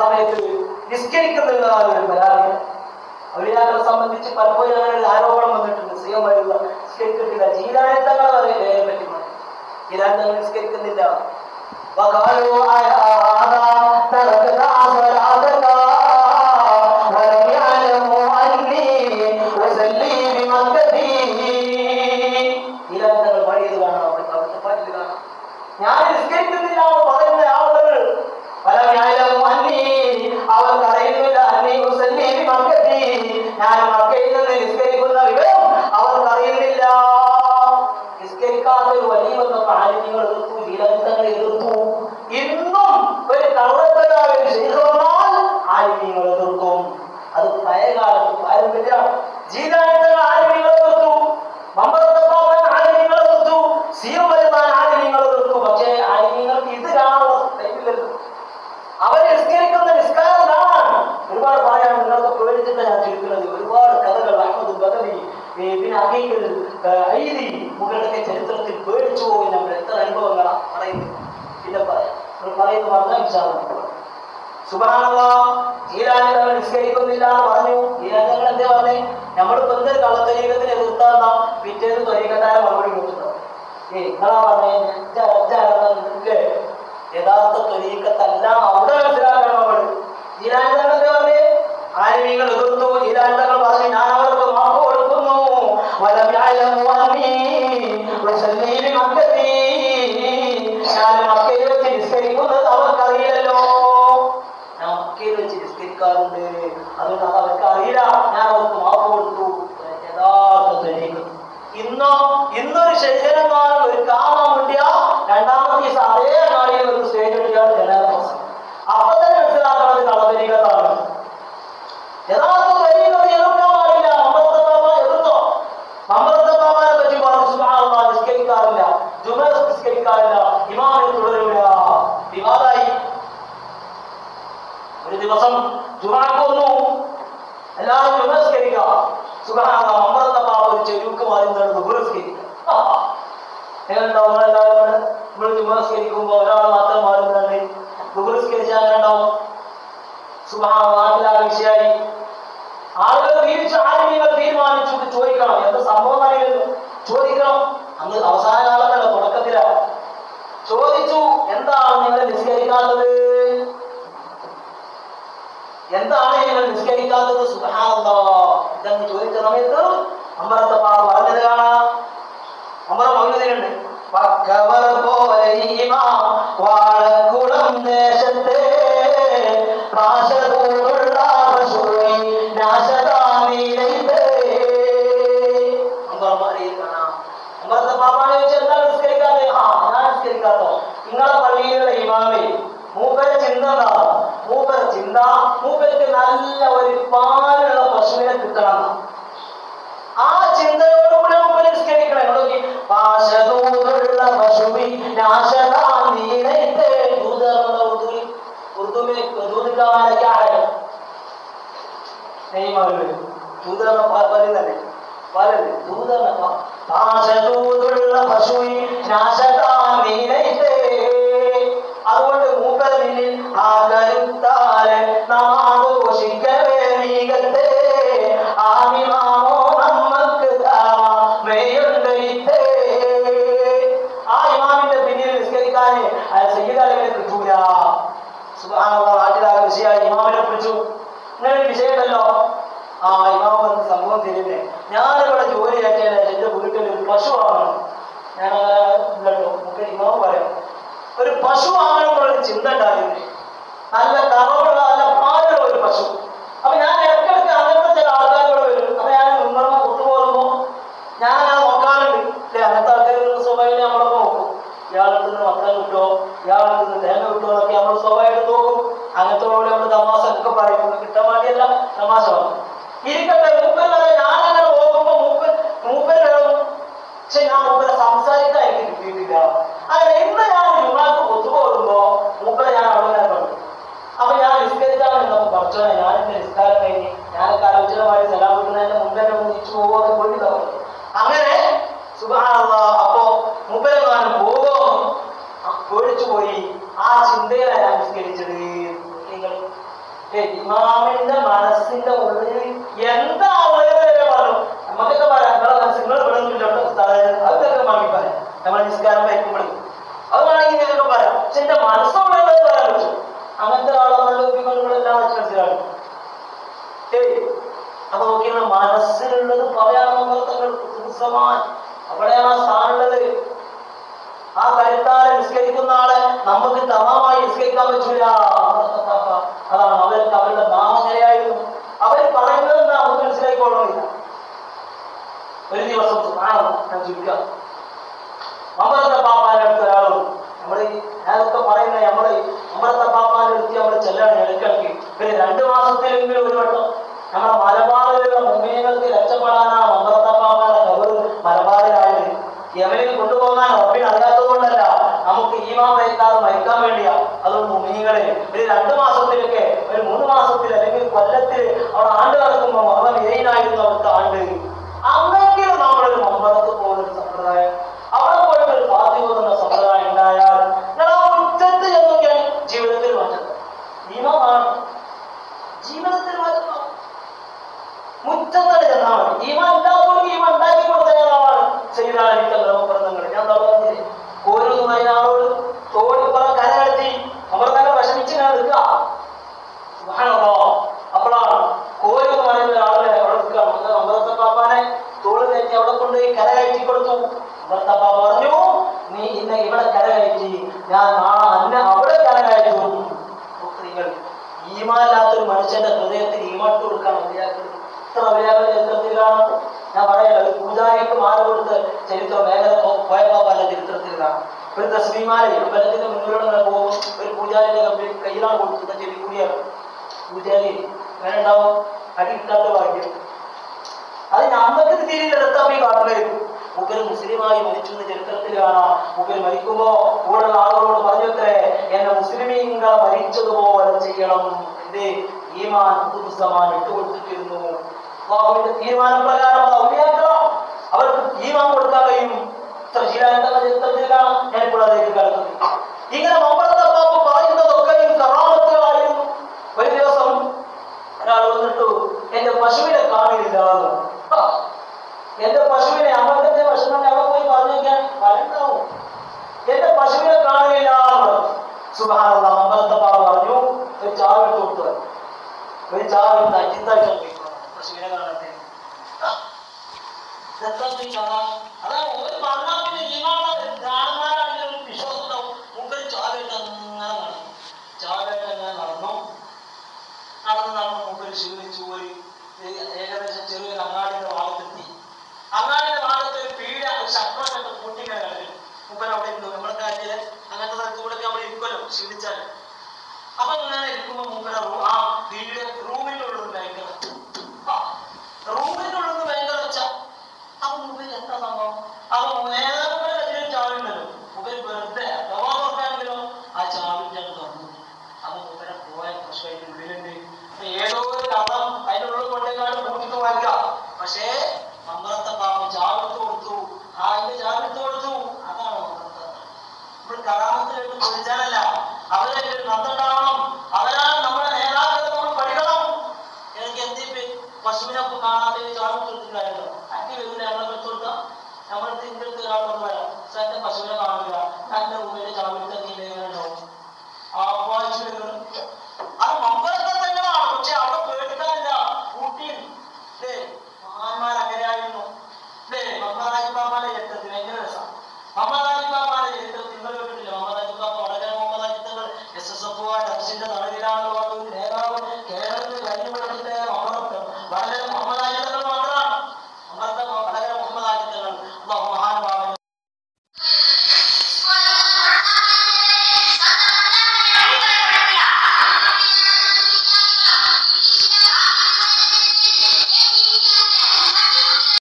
സമയത്ത് നിസ്കരിക്കുന്നുള്ളതാണ് ഒരു പരാതി. അവരിയാക്കളെ സംബന്ധിച്ച് പലപ്പോഴും അങ്ങനെ ഒരു ആരോപണം വന്നിട്ടുണ്ട്. സ്വയമായുള്ള നിസ്കരിക്കുന്നില്ല ജീരായത്തങ്ങളെ അറിയില്ലേ പറ്റി ജീരായത്തങ്ങൾ നിസ്കരിക്കുന്നില്ല. നിസ്കരിക്കാത്ത ഒരു വലിയ ആലിന്യങ്ങൾ എതിർത്തു ജീലന്തങ്ങൾ എതിർത്തു ഇന്നും ഒരു കള്ളത്തരാവിൽ ഒരു ശൈഖവന്നാൽ എതിർക്കും. അത് പഴയകാലത്ത് പാരമ്പര്യ ജീലാന്തങ്ങൾ ആലിന്യങ്ങൾ എതിർത്തു. മമ്പറത്തപ്പാപ്പൻ ആലിന്യങ്ങൾ എതിർത്തു. സിയം വരുത്താൻ പക്ഷേ ആലിന്യങ്ങൾക്ക് ഇത് കാണാനുള്ള അവർ നിസ്കരിക്കുന്ന നിസ്കാരം കാണാൻ ഒരുപാട് പറയാൻ നിങ്ങൾക്ക് പേടിച്ചിട്ട് ഞാൻ ചുരുക്കുന്നത്. ഒരുപാട് കഥകൾ അഹമ്മദ് ബദലി പിന്നെ അഹീഖൽ ഐദി മുകളുടെ ചരിത്രത്തിൽ പേടിച്ചു പോകും നമ്മൾ എത്ര അനുഭവങ്ങളാ പറയുന്നത്. പിന്നെ പറയാം നിങ്ങൾ പറയുന്നത് പറഞ്ഞാൽ വിശാലം സുബാനല്ല ജീരാജങ്ങൾ നിസ്കരിക്കുന്നില്ല എന്ന് പറഞ്ഞു. ജീരാജങ്ങൾ എന്തേ പറഞ്ഞേ? നമ്മളിപ്പോ എന്തൊരു കള്ളത്തരീകത്തിന് എതിർത്താന്ന പിറ്റേന്ന് തൊരീകത്താര മറുപടി കൊടുത്തിട്ടുണ്ട്. ഏ യഥാർത്ഥ ത്വരീക്കത്തല്ല അവിടെ മനസ്സിലാക്കണം നമ്മൾ എന്താ പറഞ്ഞേ? ആരെങ്കിലും എതിർത്തു. ജീരാജങ്ങൾ ഇന്നോ? ഇന്നൊരു ശരീരമാണ് ഒരു മുണ്ടിയ രണ്ടാമത്തെ ദിവസം അതേ നാളിൽ ഒരു സ്റ്റേജ് ജനാധിപത്യം അപ്പൊ തന്നെ മനസ്സിലാക്കുന്നത് ഒരു ദിവസം എല്ലാവരും നമസ്കരിക്കുക അമ്പലത്തെ പാപ്പ നമ്മൾ തീരുമാനിച്ചു ചോദിക്കണം. ചോദിച്ചു എന്താണ് നിസ്കരിക്കാത്തത്? എന്താണ് നിങ്ങൾ നിസ്കരിക്കാത്തത്? സുഖാനന്ദോ ഇതെന്ന് ചോദിച്ച സമയത്ത് അമ്പലത്തെ പാ പറഞ്ഞത് കാണാം. അമ്പലം മൗനതിനുണ്ട് പക്കവർ പോലെ വാഴക്കുളം ദേശത്തെ പാശകൂടുള്ള പശുവി നാശതാമീലൈത്തേ അമ്പലം മാറിയിൽ കാണാം. അമ്പലത്തെ പാപ്പാനെ ചോദിച്ചാൽ എന്താണ് നിസ്കരിക്കാത്തത്? ആ ഞാൻ നിസ്കരിക്കാത്തോ. നിങ്ങളെ പള്ളിയിലുള്ള ഇമാമേ മൂപ്പര ചിന്ത എന്താ മൂപ്പര ചിന്ത മൂപ്പർക്ക് നല്ല ഒരു പാലുള്ള പശുവിനെ കിട്ടണം ചിന്തയോടുകൂടെ ഉപരിഷ്കരിക്കണം. നോക്കി? പാശദൂതുള്ള പശുവിൻ നാശതാൻ നീനത്തെ ദൂത് എന്നുള്ള ഉറുദുവിൽ ഉറുദുവിൽ ദൂതിക്കാ മാനക്കാണ് നെയ്മാവിൽ ദൂത് എന്ന പറയുന്നതല്ലേ പറയുന്നത് ദൂത് എന്ന പാശദൂതുള്ള പശുവിൻ നാശതാൻ നീനത്തെ അതുകൊണ്ട് മൂപ്പർ വിളിച്ചു ഇങ്ങനെ ഒരു ആ ഇമാവ് സംഭവം തരുന്നേ ഞാനിവിടെ ജോലി ആക്കിയാൽ എന്റെ വീട്ടിൽ ഒരു പശു വാങ്ങണം ഞാൻ ഉണ്ടല്ലോ നമുക്ക് ഇമാവ് പറയാം. ഒരു പശു വാങ്ങണമെന്നുള്ള ചിന്ത ഉണ്ടായിരുന്നു നല്ല കറവുള്ള നല്ല പാലുള്ള ഒരു പശു അപ്പൊ ഞാൻ ഇടയ്ക്കിടയ്ക്ക് അങ്ങനത്തെ ചില ആൾക്കാരോട് വരും അപ്പൊ ഞാൻ മുമ്പർമ്മ കൊണ്ടുപോകുമ്പോ ഞാൻ അത് നോക്കാറുണ്ട് അല്ലെ അങ്ങനത്തെ ആൾക്കാർ സ്വാഭാവികം നമ്മളൊക്കെ നോക്കും ഇയാളുടെ നിന്ന് മക്കളെ കിട്ടുമോ ഇയാളുടെ നിന്ന് തേങ്ങ കിട്ടുമോ എന്നൊക്കെ നമ്മൾ സ്വാഭാവികം നോക്കും അങ്ങനത്തെ നമ്മൾ തമാശ ഒക്കെ പറയും നമുക്ക് കിട്ടാൻ വേണ്ടിയല്ല തമാശ പറയും ഇരിക്കട്ടെ മൂപ്പരല്ലാതെ ഞാൻ അങ്ങനെ പോകുമ്പോ മൂപ്പൻ മൂപ്പര് പക്ഷെ ഞാൻ മൂപ്പരെ സംസാരിക്കാൻ കിട്ടിയിട്ടില്ല അങ്ങനെ ഇന്ന് ഞാൻ ജുമാക്ക് ഒത്തുപോകുമ്പോ മൂപ്പര ഞാൻ അവിടെ തന്നെ കണ്ടു അപ്പൊ ഞാൻ നിസ്കരിച്ചാണ് പഠിച്ചോനെ ഞാൻ എന്റെ നിസ്കാരം കഴിഞ്ഞ് ഞാനൊക്കെ ആലോചനമായി സലാം മുമ്പ് തന്നെ ഒന്നിച്ചു പോകുമെന്ന് പോയിട്ടുണ്ടാവും അങ്ങനെ അപ്പോ മൂപ്പര ഞാൻ പോകോ. പേടിച്ചു പോയി. ആ ചിന്തയിലാണ് ഞാൻ നിസ്കരിച്ചത് നിങ്ങൾ ഇമാമിന്റെ മനസ്സിന്റെ ഉള്ളിൽ എന്താ ഉള്ളത് എന്ന് പറഞ്ഞു. നമുക്കൊക്കെ പറയാം നിങ്ങളെ മനസ്സ് നിങ്ങൾ വിടുന്നില്ല അതൊക്കെ വാങ്ങി പറയാം നമ്മൾ നിസ്കാരം വയ്ക്കുമ്പോൾ അത് വേണമെങ്കിൽ നിങ്ങൾക്ക് പറയാം. പക്ഷെ എന്റെ മനസ്സുള്ളത് പറയാൻ പറ്റും. അങ്ങനത്തെ ആളുകളുടെ ഉപയോഗങ്ങളെല്ലാം മനസ്സിലാണ് അപ്പൊ നോക്കിയാണ് മനസ്സിലുള്ളത് പറയാനുള്ള അവിടെയാണ് ആ സ്ഥാനമുള്ളത് ആ കരുത്താലെ നിസ്കരിക്കുന്ന ആളെ നമുക്ക് തമാമായി നിസ്കരിക്കാൻ പറ്റൂല. അതാണ് അവർക്ക് അവരുടെ നാമങ്ങനെയായിരുന്നു അവർ പറയുന്നത് നമുക്ക് മനസ്സിലായിക്കൊള്ളുന്നില്ല ഒരു ദിവസം ആണോ ഞാൻ ചുരുക്കാം. അമൃത പാപ്പാന്റെ അടുത്ത് ഒരാളും നമ്മുടെ ഈ ഞാനൊക്കെ പറയുന്ന നമ്മുടെ ഈ അമൃത പാപ്പാന്റെ അടുത്ത് നമ്മൾ ചെല്ലാണ് ഇടയ്ക്കിടയ്ക്ക്. പിന്നെ രണ്ട് മാസത്തിലെങ്കിലും ഒരു വട്ടം നമ്മുടെ മലബാറിലുള്ള മുമ്പിനങ്ങൾക്ക് രക്ഷപ്പെടാനാണ് അമൃത പാപ്പാന്റെ കബറ് മലബാറിലായത്. യമനിൽ കൊണ്ടുപോകാൻ റബ്ബിന് അറിയാത്തത് നമുക്ക് ഈമാ മാസത്തേക്കാൾ മരിക്കാൻ വേണ്ടിയാ. അതുകൊണ്ട് മുമ്മിനികളെ ഒരു രണ്ട് മാസത്തിലൊക്കെ ഒരു മൂന്ന് മാസത്തിൽ അല്ലെങ്കിൽ കൊല്ലത്തിൽ അവിടെ ആണ്ട് നടക്കുമ്പോൾ മരണം വിധേയനായിരുന്നു അവിടുത്തെ ആണ്ട്. അന്നെങ്കിലും തോടിപ്പുറ കരകടത്തി അവർ തന്നെ വിഷമിച്ച് ഞാൻ നിൽക്കുക. സുബ്ഹാനല്ലാ. അപ്പോഴാണ് ഓരോ പറയുന്ന ഒരാളെ അവിടെ നിൽക്കുക. അമൃത പാപ്പാനെ തോൾ കയറ്റി അവിടെ കൊണ്ടുപോയി കര കയറ്റി കൊടുത്തു. അമൃത പറഞ്ഞു നീ ഇന്ന് ഇവിടെ കര കയറ്റി. ഞാൻ നാളെ അന്നെ അവിടെ കര കയറ്റും. നിങ്ങൾ ഈമാനില്ലാത്തൊരു മനുഷ്യന്റെ ഹൃദയത്തിൽ ഈമാട്ട് കൊടുക്കാൻ മതിയാക്കുന്നത് ഇത്ര ചരിത്രത്തിലാണ് ഞാൻ പറയല്ല ഒരു പൂജാരിക്ക് മാല കൊടുത്ത് ചരിത്രം വേഗം പോയപ്പോ പല ചരിത്രത്തിൽ കാണാം. ഒരു തസ്മീമാരെ അമ്പലത്തിന്റെ മുന്നിലൂടെ പോകും. ഒരു പൂജാരിയുടെ കമ്പിൽ കയ്യിലാണ് കൊടുത്തത് ചെവി കൂടിയാണ്. പൂജാരി അങ്ങനെ ഉണ്ടാവും അടി കിട്ടാത്ത ഭാഗ്യം. അത് നമ്മക്ക് തിരിയിൽ ഈ കാട്ടിലായിരിക്കും മുഖര് മുസ്ലിമായി മരിച്ചു എന്ന ചരിത്രത്തിൽ കാണാം. മുഖര് മരിക്കുമ്പോ കൂടുതൽ ആളുകളോട് പറഞ്ഞത്രേ എന്നെ മുസ്ലിമീങ്ങൾ മരിച്ചതുപോലെ ചെയ്യണം. എന്റെ ഈമാൻ പുതുസമാൻ ഇട്ടുകൊടുത്തിട്ടിരുന്നു. അള്ളാഹുവിന്റെ തീരുമാനപ്രകാരം അവർക്ക് ഈമാൻ കൊടുക്കാൻ കഴിയും. ഇത്ര ശീലാനന്ദ ചരിത്രത്തിൽ കാണാം ഞാൻ ഇപ്പോൾ അതിലേക്ക് കടക്കുന്നത് ഇങ്ങനെ മമ്പളത്തെ പാപ്പ പറയുന്നതൊക്കെയും കറാമത്തുകളായിരുന്നു ഒരു ദിവസം ഒരാൾ വന്നിട്ടു എന്റെ പശുവിനെ എന്റെ പശുവിനെ അമ്മന്റെ പശുവിനെ അവിടെ പോയി പറഞ്ഞേക്കാൻ വരണ്ടാവും. എന്റെ പശുവിനെ കാണില്ല സുഖാനുള്ള പറഞ്ഞു ഒരു ചാവിട്ട് കൊടുത്തു ഒരു ചാവിട്ട് അജിത്താഴ്ച പോയി പശുവിനെ കാണട്ടെ. ക്ഷീണിച്ചു ഏ- ഏകദേശം ചെറിയൊരു അങ്ങാടിയുടെ ഭാഗത്തെത്തി അങ്ങാടിയുടെ ഭാഗത്ത് പീഡ ശബ്ദമൊക്കെ കൂട്ടിങ്ങനെ കിടക്കും മൂപ്പര് അവിടെ ഇരുന്നു. നമ്മുടെ കാര്യത്തിൽ അങ്ങനത്തെ സ്ഥലത്ത് കൂടെ നമ്മൾ ഇരിക്കുമല്ലോ ക്ഷീണിച്ചാൽ അപ്പൊ ഇങ്ങനെ ഇരിക്കുമ്പോ മൂപ്പര ആ വീട് റൂമിനുള്ളിൽ ഭയങ്കര ആ, റൂമിനുള്ളിൽ ഭയങ്കര ഒച്ച അപ്പൊ മൂപ്പര് എന്താ സംഭവം അപ്പൊ നേതാക്കളുടെ കയ്യിൽ ചാവിണ്ടല്ലോ മൂപ്പര് വെറുതെ അഥവാ ആ ചാവിന്റെ തുറന്നു അപ്പൊ മൂപ്പരെ പോയ പ്രശ്നം അതിന്റെ ഏതോ ഒരു കഥം അതിന്റെ ഉള്ളിൽ കൊണ്ടേക്കാട് കൂട്ടിട്ട് പക്ഷേ മമ്പറത്തെ പാമ്പ് ചാവിട്ട് കൊടുത്തു. ആ അതിന്റെ ചാവിട്ട് കൊടുത്തു അതാണ് മമ്പറത്തെ നമ്മൾ കറാമത്തിലേക്ക് ചോദിച്ചാലല്ല അവരെ നന്ദ